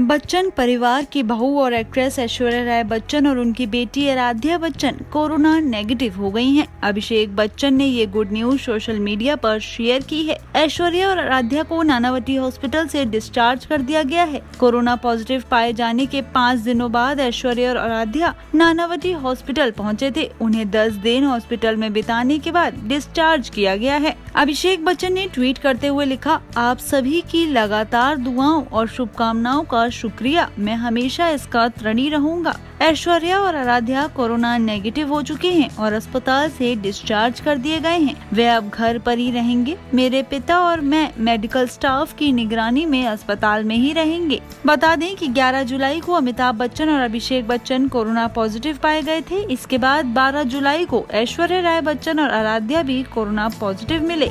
बच्चन परिवार की बहू और एक्ट्रेस ऐश्वर्या राय बच्चन और उनकी बेटी आराध्या बच्चन कोरोना नेगेटिव हो गई हैं। अभिषेक बच्चन ने ये गुड न्यूज़ सोशल मीडिया पर शेयर की है। ऐश्वर्या और आराध्या को नानावती हॉस्पिटल से डिस्चार्ज कर दिया गया है। कोरोना पॉजिटिव पाए जाने के पाँच दिनों बाद ऐश्वर्या और आराध्या नानावती हॉस्पिटल पहुँचे थे। उन्हें दस दिन हॉस्पिटल में बिताने के बाद डिस्चार्ज किया गया है। अभिषेक बच्चन ने ट्वीट करते हुए लिखा, आप सभी की लगातार दुआओं और शुभकामनाओं का शुक्रिया। मैं हमेशा इसका ऋणी रहूँगा। ऐश्वर्या और आराध्या कोरोना नेगेटिव हो चुके हैं और अस्पताल से डिस्चार्ज कर दिए गए हैं। वे अब घर पर ही रहेंगे। मेरे पिता और मैं मेडिकल स्टाफ की निगरानी में अस्पताल में ही रहेंगे। बता दें कि 11 जुलाई को अमिताभ बच्चन और अभिषेक बच्चन कोरोना पॉजिटिव पाए गए थे। इसके बाद 12 जुलाई को ऐश्वर्या राय बच्चन और आराध्या भी कोरोना पॉजिटिव मिले।